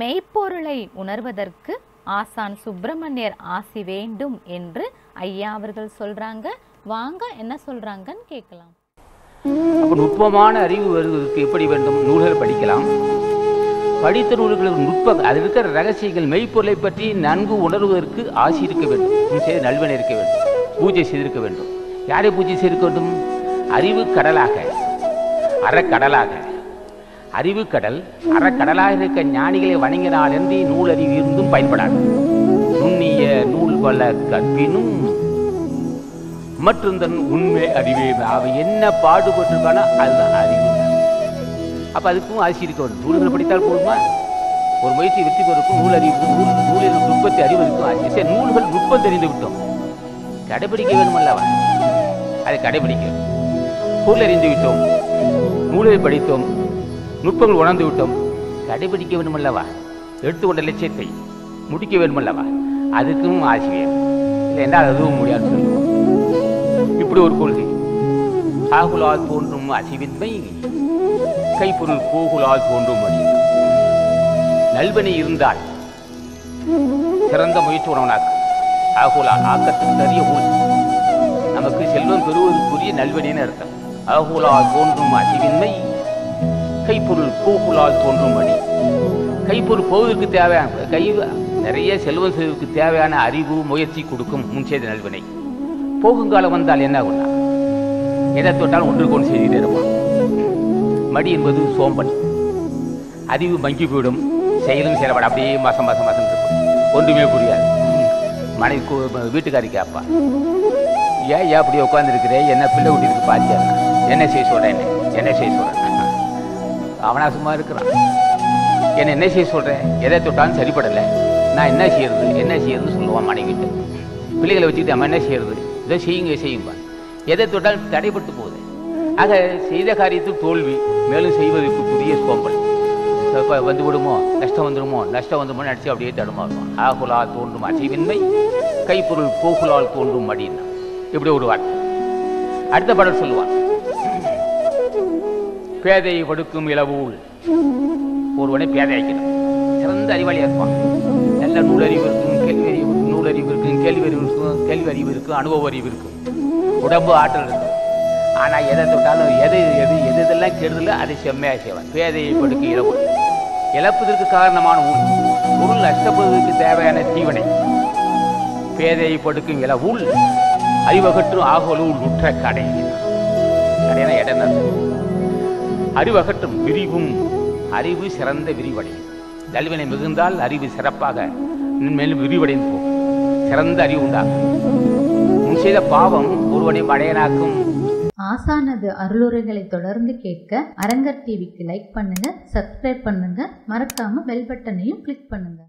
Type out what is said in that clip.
மெய்ப்பொருளை உணர்வதற்கு ஆசான் சுப்பிரமணியர் ஆசி வேண்டும் என்று ஐயா அவர்கள் சொல்றாங்க. வாங்க என்ன சொல்றாங்கன்னு கேட்கலாம். நுட்பமான அறிவு வருவதற்கு எப்படி வேண்டும்? நூல்கள் படிக்கலாம். படித்த நூல்களுக்கு நுட்ப அதில் இருக்கிற ரகசியங்கள் மெய்ப்பொருளை பற்றி நன்கு உணர்வதற்கு ஆசி இருக்க வேண்டும். நல்வன நல்வனை இருக்க வேண்டும். பூஜை செய்திருக்க வேண்டும். யாரை பூஜை செய்திருக்க வேண்டும்? அறிவு கடலாக அறக்கடலாக. அறிவு கடல் அறக்கடலாக இருக்க ஞானிகளை வணங்கினால் என்று நூல் அறிவு இருந்தும் பயன்படாது. நுண்ணிய நூல் பல கற்பினும் மற்றும் தன் உண்மை அறிவே அவ என்ன பாடுபட்டிருக்கானோ அதுதான் அறிவு. அப்ப அதுக்கும் ஆசி இருக்க வேண்டும் நூல்கள் படித்தால் போதுமா? ஒரு முயற்சி வெற்றி பெறுக்கும் நூல் அறிவு நூல் நூலில் நுட்பத்தை அறிவதற்கும் ஆசி சரி நூல்கள் நுட்பம் தெரிந்து விட்டோம். கடைபிடிக்க வேண்டும் அல்லவா அதை கடைபிடிக்க. வேண்டும். பொருள் அறிந்து விட்டோம். நூலை படித்தோம். நுட்பங்கள் உணர்ந்து விட்டோம். கடைபிடிக்க வேண்டுமல்லவா? எடுத்துக்கொண்ட லட்சியத்தை முடிக்க வேண்டுமல்லவா? அதுக்கும் ஆசி இல்லை என்றால் அதுவும் முடியாது. சொல்லுவோம் இப்படி ஒரு கொள்கை. ஆகுலால் தோன்றும் அசிவின்மை கைப்பொருள் கோகுலால் தோன்றும் வழி. நல்வனி இருந்தால் சிறந்த முயற்சி உணவனாக்கு ஆகுலால் ஆக்கத்துக்கு தரிய ஊழ். நமக்கு செல்வம் பெறுவதற்குரிய நல்வனின்னு அர்த்தம். ஆகுலால் தோன்றும் அசிவின்மை கைப்பொருள் கோகுலால் தோன்றும் மணி கைப்பொருள் போவதற்கு தேவையான கை நிறைய செல்வம் செய்வதற்கு தேவையான அறிவு முயற்சி கொடுக்கும் முன் செய்த நல்வினை. போகுங்காலம் வந்தால் என்ன ஆகும்னா எதை தொட்டாலும் ஒன்றுக்கு ஒன்று செய்து இருப்பான் மடி என்பது சோம்பல். அறிவு மங்கி போயிடும் செயலும் செயல்பட அப்படியே மாசம் மாசம் மாசம் இருக்கும். ஒன்றுமே புரியாது. மனைவி வீட்டுக்காரிக்கு அப்பா கேட்பா ஏன் ஏன் அப்படி உட்காந்துருக்கிறேன் என்ன பிள்ளை குட்டிருக்கு பாத்தியா? என்ன செய்ய சொல்கிறேன் என்ன? செய்ய சொல்கிறேன் அவனா சும்மா இருக்கிறான். என்ன என்ன செய்ய சொல்றேன் எதை தொட்டாலும் சரிப்படலை. நான் என்ன செய்யறது? என்ன செய்யறதுன்னு சொல்லுவான் மனைவிட்டு பிள்ளைகளை வச்சுக்கிட்டு அம்மா என்ன செய்யறது? இதை செய்யுங்க செய்யுங்க எதை தொட்டாலும் தடைப்பட்டு போகுது. ஆக செய்த காரியத்தில் தோல்வி மேலும் செய்வதற்குரிய சோம்பல். இப்போ வந்து விடுமோ? நஷ்டம் வந்துடுமோ நஷ்டம் வந்துடுமோ நினச்சி அப்படியே தடுமாறும் ஆகுலா தோன்றும் அசைவின்மை கைப்பொருள் போகுலால் தோன்றும் மடின்னா இப்படி ஒரு வார்த்தை. அடுத்த பாடல் சொல்லுவான். பேதை படுக்கும் இளவூல் ஒருவனை பேதையாக்கணும் சிறந்த அறிவாளியாக இருப்பான். நல்ல நூலறிவு இருக்கும் கேள்வி அறிவு இருக்கும் நூலறிவு இருக்கும் கேள்வி அறிவு இருக்கும் கேள்வி அறிவு இருக்கும் அனுபவ அறிவு இருக்கும். உடம்பு ஆற்றல் இருக்கும். ஆனால் எதை தொட்டாலும் எது எது எது இதெல்லாம் கெடுதலோ அதை செம்மையாக செய்வான். பேதையை படுக்க இளவு இழப்பதற்கு காரணமான ஊழ். பொருள் நஷ்டப்படுவதற்கு தேவையான தீவனை. பேதையை படுக்கும் இளவுள் அறிவகற்றும் ஆகலூல் உற்ற கடை. கடையான இடம் அறிவகற்றும் விரிவும். அறிவு சிறந்த விரிவடையும் நல்வினை மிகுந்தால் அறிவு சிறப்பாக மேலும் விரிவடைந்து. போகும் சிறந்த அறிவு உண்டாகும். முன் செய்த பாவம் ஒருவனை மடையனாக்கும் ஆசானது அருளுரைகளை தொடர்ந்து கேட்க அரங்கர் டிவிக்கு லைக் பண்ணுங்க சப்ஸ்கிரைப் பண்ணுங்க. மறக்காம பெல் பட்டனையும் கிளிக் பண்ணுங்க.